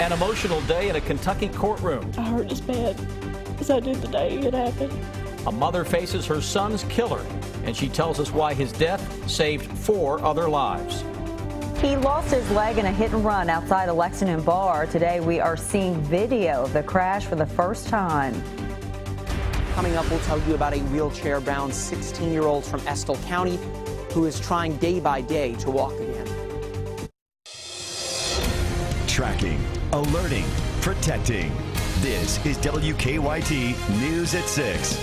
An emotional day in a Kentucky courtroom. I hurt as bad as I did the day it happened. A mother faces her son's killer, and she tells us why his death saved four other lives. He lost his leg in a hit and run outside a Lexington bar. Today we are seeing video of the crash for the first time. Coming up, we'll tell you about a wheelchair-bound 16-year-old from Estill County who is trying day by day to walk again. Tracking, alerting, protecting. This is WKYT News at 6.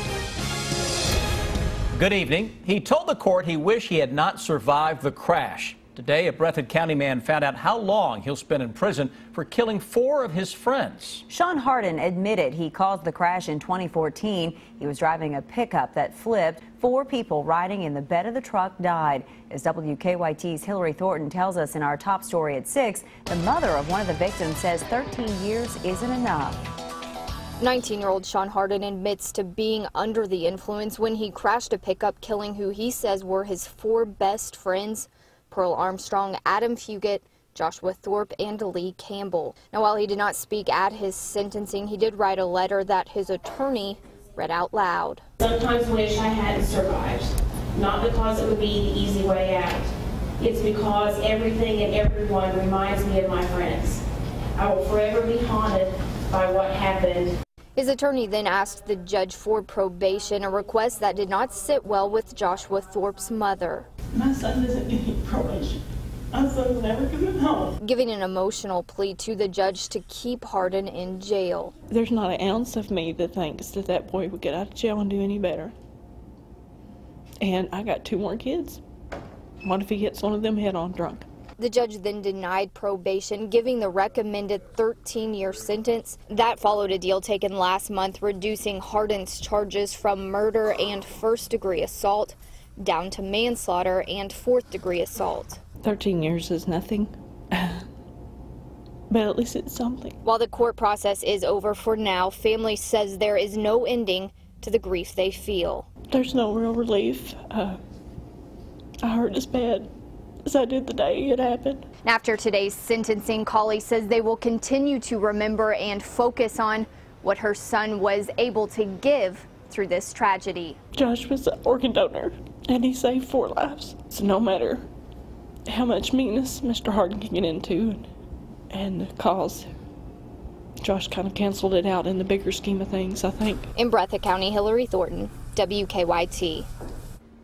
Good evening. He told the court he wished he had not survived the crash. Today, a Breathitt County man found out how long he'll spend in prison for killing four of his friends. Sean Hardin admitted he caused the crash in 2014. He was driving a pickup that flipped. Four people riding in the bed of the truck died. As WKYT's Hillary Thornton tells us in our top story at 6, the mother of one of the victims says 13 years isn't enough. 19-year-old Sean Hardin admits to being under the influence when he crashed a pickup killing who he says were his four best friends. Pearl Armstrong, Adam Fugit, Joshua Thorpe, and Lee Campbell. Now, while he did not speak at his sentencing, he did write a letter that his attorney read out loud. Sometimes wish I hadn't survived, not because it would be the easy way out. It's because everything and everyone reminds me of my friends. I will forever be haunted by what happened. His attorney then asked the judge for probation, a request that did not sit well with Joshua Thorpe's mother. My son doesn't need probation. My son's never coming home. Giving an emotional plea to the judge to keep Hardin in jail. There's not an ounce of me that thinks that that boy would get out of jail and do any better. And I got two more kids. What if he hits one of them head on drunk? The judge then denied probation, giving the recommended 13 year sentence. That followed a deal taken last month, reducing Hardin's charges from murder and first degree assault down to manslaughter and fourth degree assault. 13 years is nothing. but at least it's something. While the court process is over for now, family says there is no ending to the grief they feel. There's no real relief. Uh, I hurt as bad as I did the day it happened. After today's sentencing, Colley says they will continue to remember and focus on what her son was able to give through this tragedy. Josh was an organ donor and he saved four lives. So no matter how much meanness Mr. Hardin can get into and, and cause, Josh kind of canceled it out in the bigger scheme of things, I think. In Breathitt County, Hillary Thornton, WKYT.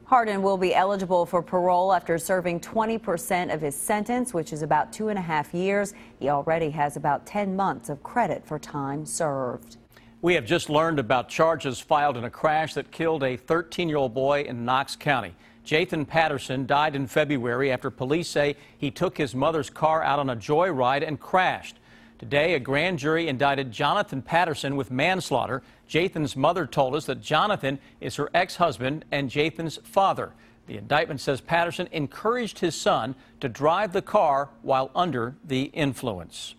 Hardin will be eligible for parole after serving 20% of his sentence, which is about two and a half years. He already has about 10 months of credit for time served. We have just learned about charges filed in a crash that killed a 13-year-old boy in Knox County. Jathan Patterson died in February after police say he took his mother's car out on a joyride and crashed. Today, a grand jury indicted Jonathan Patterson with manslaughter. Jathan's mother told us that Jonathan is her ex-husband and Jathan's father. The indictment says Patterson encouraged his son to drive the car while under the influence.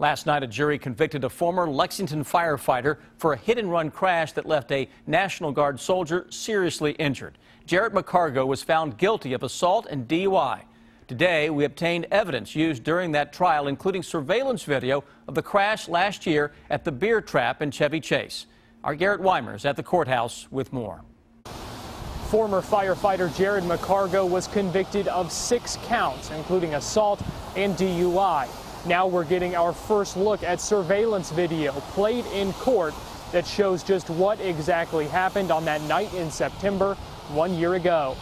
Last night, a jury convicted a former Lexington firefighter for a hit and run crash that left a National Guard soldier seriously injured. Jarrett McCargo was found guilty of assault and DUI. Today, we obtained evidence used during that trial, including surveillance video of the crash last year at the Beer Trap in Chevy Chase. Our Garrett Weimer is at the courthouse with more. Former firefighter Jared McCargo was convicted of six counts, including assault and DUI. Now we're getting our first look at surveillance video played in court that shows just what exactly happened on that night in September one year ago.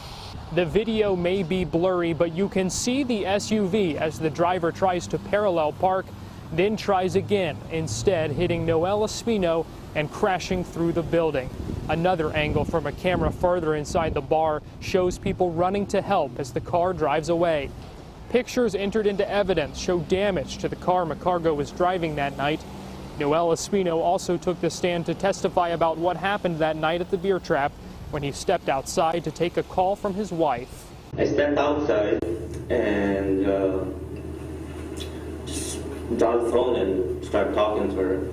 The video may be blurry, but you can see the SUV as the driver tries to parallel park, then tries again, instead hitting Noel Espino and crashing through the building. Another angle from a camera further inside the bar shows people running to help as the car drives away. Pictures entered into evidence show damage to the car McCargo was driving that night. Noel Espino also took the stand to testify about what happened that night at the beer trap when he stepped outside to take a call from his wife. I stepped outside and uh, just got the phone and started talking to her.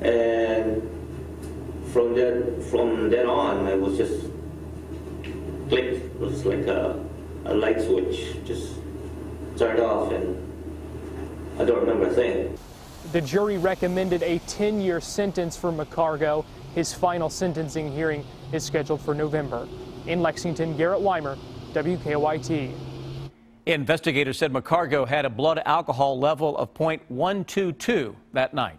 And from that, from then on, it was just clicked. It was like a, a light switch, just turned off and I don't remember a thing. The jury recommended a 10 year sentence for McCargo. His final sentencing hearing is scheduled for November. In Lexington, Garrett Weimer, WKYT. Investigators said McCargo had a blood alcohol level of .122 that night.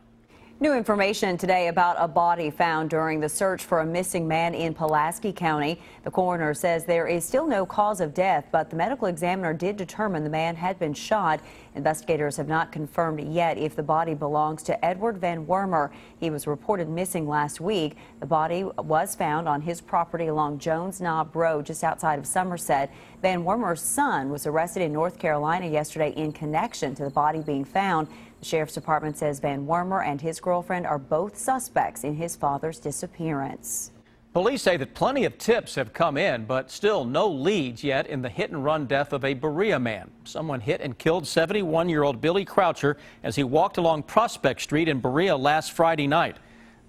New information today about a body found during the search for a missing man in Pulaski County. The coroner says there is still no cause of death, but the medical examiner did determine the man had been shot. Investigators have not confirmed yet if the body belongs to Edward Van Wormer. He was reported missing last week. The body was found on his property along Jones Knob Road just outside of Somerset. Van Wormer's son was arrested in North Carolina yesterday in connection to the body being found. The Sheriff's Department says Van Wormer and his girlfriend are both suspects in his father's disappearance. Police say that plenty of tips have come in, but still no leads yet in the hit and run death of a Berea man. Someone hit and killed 71 year old Billy Croucher as he walked along Prospect Street in Berea last Friday night.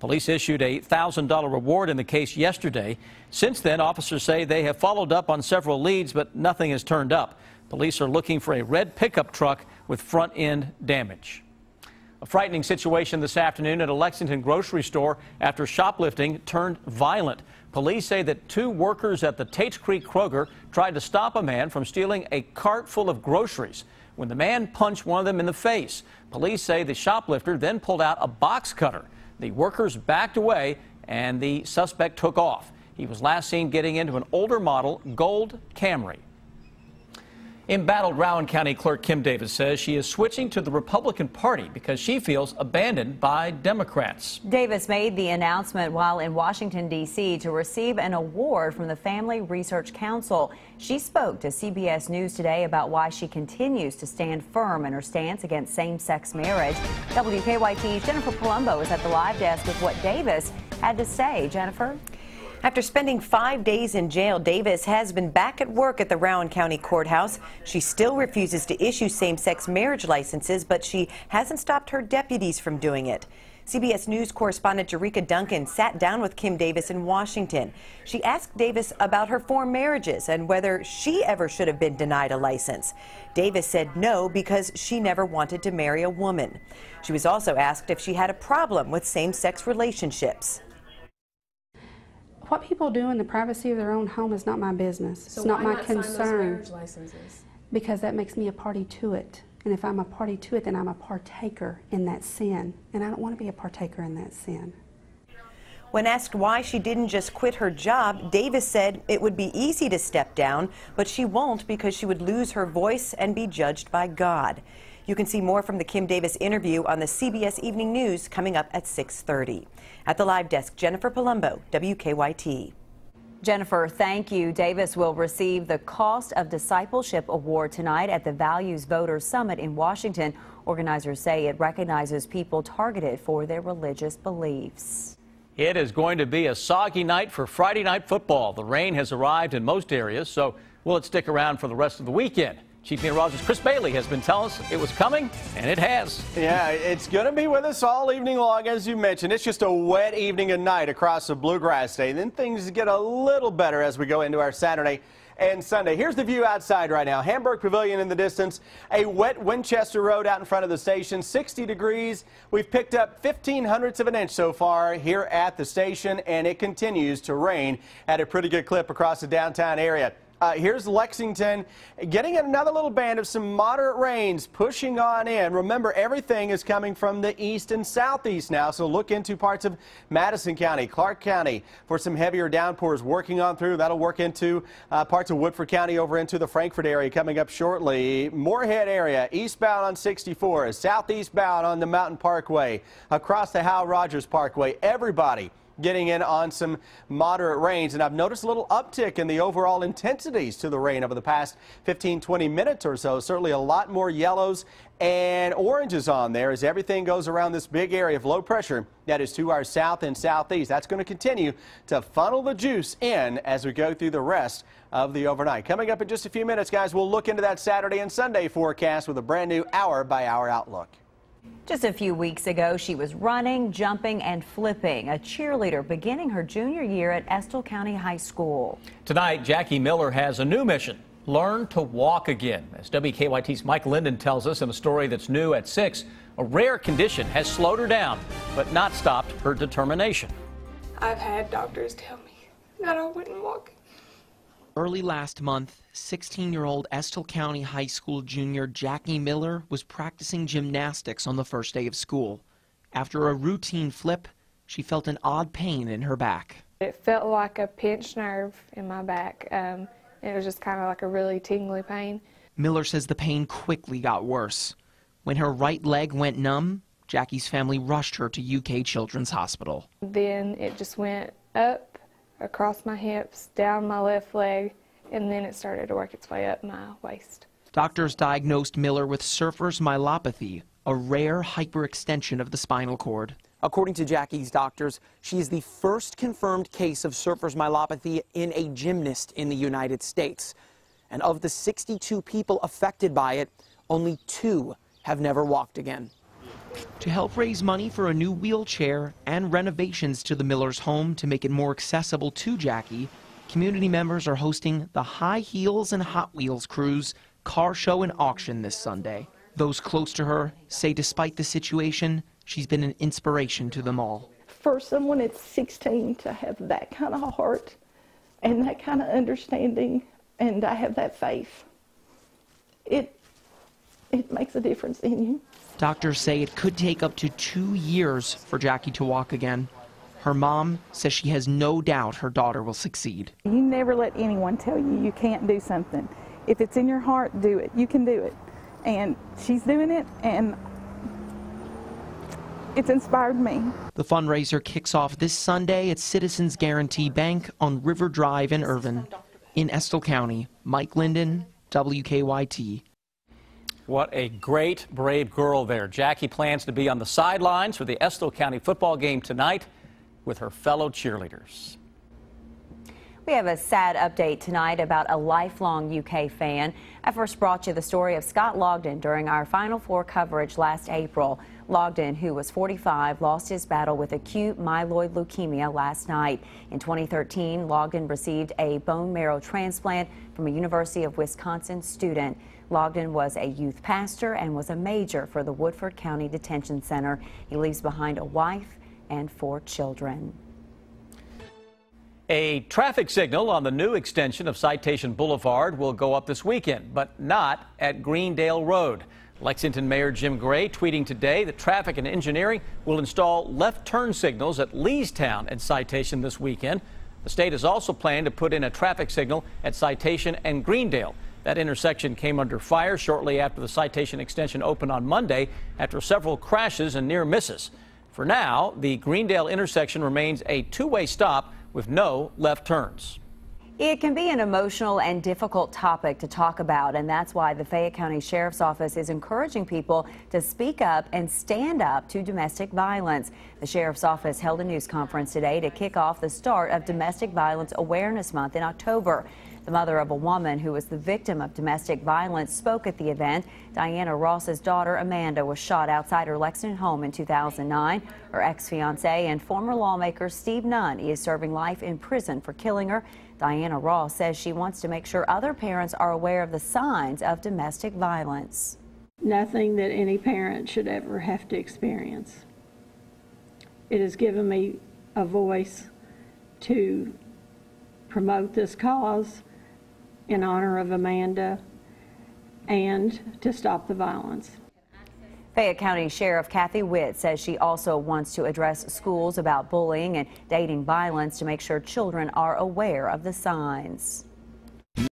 Police issued a $1,000 reward in the case yesterday. Since then, officers say they have followed up on several leads, but nothing has turned up. Police are looking for a red pickup truck with front end damage. A frightening situation this afternoon at a Lexington grocery store after shoplifting turned violent. Police say that two workers at the Tates Creek Kroger tried to stop a man from stealing a cart full of groceries. When the man punched one of them in the face, police say the shoplifter then pulled out a box cutter. The workers backed away and the suspect took off. He was last seen getting into an older model gold Camry. Embattled Rowan County Clerk Kim Davis says she is switching to the Republican Party because she feels abandoned by Democrats. Davis made the announcement while in Washington, D.C. to receive an award from the Family Research Council. She spoke to CBS News today about why she continues to stand firm in her stance against same sex marriage. WKYT's Jennifer Palumbo is at the live desk with what Davis had to say. Jennifer? After spending five days in jail, Davis has been back at work at the Rowan County Courthouse. She still refuses to issue same sex marriage licenses, but she hasn't stopped her deputies from doing it. CBS News correspondent Jericka Duncan sat down with Kim Davis in Washington. She asked Davis about her four marriages and whether she ever should have been denied a license. Davis said no because she never wanted to marry a woman. She was also asked if she had a problem with same sex relationships what people do in the privacy of their own home is not my business. So it's not my not concern. licenses? Because that makes me a party to it. And if I'm a party to it, then I'm a partaker in that sin. And I don't want to be a partaker in that sin. When asked why she didn't just quit her job, Davis said it would be easy to step down, but she won't because she would lose her voice and be judged by God. You can see more from the Kim Davis interview on the CBS Evening News coming up at 6:30. At the live desk, Jennifer Palumbo, WKYT. Jennifer, thank you. Davis will receive the Cost of Discipleship Award tonight at the Values Voters Summit in Washington. Organizers say it recognizes people targeted for their religious beliefs. It is going to be a soggy night for Friday night football. The rain has arrived in most areas, so will it stick around for the rest of the weekend? Chief Meteorologist Chris Bailey has been telling us it was coming, and it has. Yeah, it's going to be with us all evening long, as you mentioned. It's just a wet evening and night across the Bluegrass State. Then things get a little better as we go into our Saturday and Sunday. Here's the view outside right now. Hamburg Pavilion in the distance. A wet Winchester Road out in front of the station. 60 degrees. We've picked up 15 hundredths of an inch so far here at the station, and it continues to rain at a pretty good clip across the downtown area. Uh, here's Lexington getting another little band of some moderate rains pushing on in. Remember, everything is coming from the east and southeast now, so look into parts of Madison County, Clark County for some heavier downpours working on through. That'll work into uh, parts of Woodford County over into the Frankfort area coming up shortly. Morehead area, eastbound on 64, southeastbound on the Mountain Parkway, across the Hal Rogers Parkway. Everybody getting in on some moderate rains. And I've noticed a little uptick in the overall intensities to the rain over the past 15, 20 minutes or so. Certainly a lot more yellows and oranges on there as everything goes around this big area of low pressure that is to our south and southeast. That's going to continue to funnel the juice in as we go through the rest of the overnight. Coming up in just a few minutes, guys, we'll look into that Saturday and Sunday forecast with a brand new hour by hour outlook. Just a few weeks ago, she was running, jumping, and flipping, a cheerleader beginning her junior year at Estill County High School. Tonight, Jackie Miller has a new mission learn to walk again. As WKYT's Mike Linden tells us in a story that's new at 6, a rare condition has slowed her down, but not stopped her determination. I've had doctors tell me that I wouldn't walk. Early last month, 16 year old Estill County High School junior Jackie Miller was practicing gymnastics on the first day of school. After a routine flip, she felt an odd pain in her back. It felt like a pinched nerve in my back. Um, it was just kind of like a really tingly pain. Miller says the pain quickly got worse. When her right leg went numb, Jackie's family rushed her to UK Children's Hospital. Then it just went up across my hips, down my left leg, and then it started to work its way up my waist. Doctors diagnosed Miller with surfer's myelopathy, a rare hyperextension of the spinal cord. According to Jackie's doctors, she is the first confirmed case of surfer's myelopathy in a gymnast in the United States. And of the 62 people affected by it, only two have never walked again. To help raise money for a new wheelchair and renovations to the Miller's home to make it more accessible to Jackie, community members are hosting the High Heels and Hot Wheels Cruise car show and auction this Sunday. Those close to her say despite the situation, she's been an inspiration to them all. For someone at 16 to have that kind of heart and that kind of understanding, and I have that faith, it, it makes a difference in you. Doctors say it could take up to two years for Jackie to walk again. Her mom says she has no doubt her daughter will succeed. You never let anyone tell you you can't do something. If it's in your heart, do it. You can do it. And she's doing it, and it's inspired me. The fundraiser kicks off this Sunday at Citizens Guarantee Bank on River Drive in Irvine. In Estill County, Mike Linden, WKYT. What a great, brave girl there. Jackie plans to be on the sidelines for the Estill County football game tonight with her fellow cheerleaders. We have a sad update tonight about a lifelong UK fan. I first brought you the story of Scott Logden during our Final Four coverage last April. Logden, who was 45, lost his battle with acute myeloid leukemia last night. In 2013, Logden received a bone marrow transplant from a University of Wisconsin student. Logden was a youth pastor and was a major for the Woodford County Detention Center. He leaves behind a wife and four children. A traffic signal on the new extension of Citation Boulevard will go up this weekend, but not at Greendale Road. Lexington Mayor Jim Gray tweeting today that traffic and engineering will install left turn signals at Leestown and Citation this weekend. The state is also planning to put in a traffic signal at Citation and Greendale. That intersection came under fire shortly after the citation extension opened on Monday after several crashes and near misses. For now, the Greendale intersection remains a two-way stop with no left turns. It can be an emotional and difficult topic to talk about, and that's why the Fayette County Sheriff's Office is encouraging people to speak up and stand up to domestic violence. The Sheriff's Office held a news conference today to kick off the start of Domestic Violence Awareness Month in October. The mother of a woman who was the victim of domestic violence spoke at the event. Diana Ross's daughter, Amanda, was shot outside her Lexington home in 2009. Her ex-fiance and former lawmaker Steve Nunn is serving life in prison for killing her. Diana Ross says she wants to make sure other parents are aware of the signs of domestic violence. Nothing that any parent should ever have to experience. It has given me a voice to promote this cause in honor of Amanda and to stop the violence. Fayette County Sheriff Kathy Witt says she also wants to address schools about bullying and dating violence to make sure children are aware of the signs.